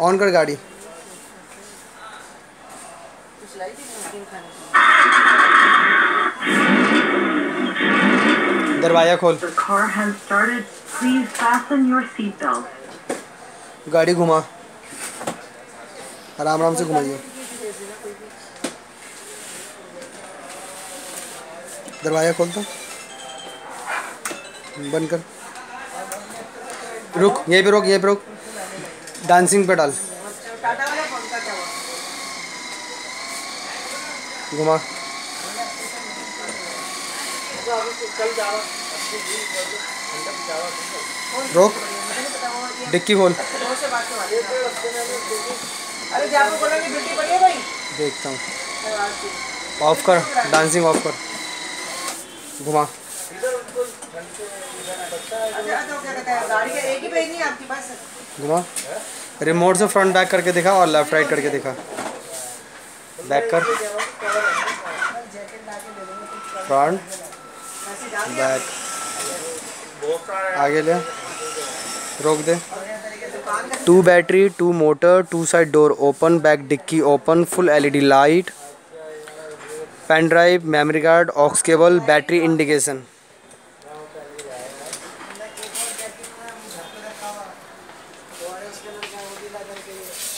On कर गाड़ी। दरवाज़ा खोल. गाड़ी घुमा। आराम आराम से घुमाइए। दरवाज़ा खोल दो बंद कर। रुक यहीं पे रुक यहीं पे रुक। डांसिंग पे डाल घुमा। रोक। डिक्की बोला देखता हूँ। ऑफ़ कर डांसिंग ऑफ़ कर। घुमा। घुमा। रिमोट से फ्रंट बैक करके दिखा और लेफ़्ट राइट करके दिखा। बैक कर। फ्रंट बैक आगे ले। रोक दे। Two battery two motor two side door open back dickey open full LED light pen drive memory card aux cable battery indication Gracias.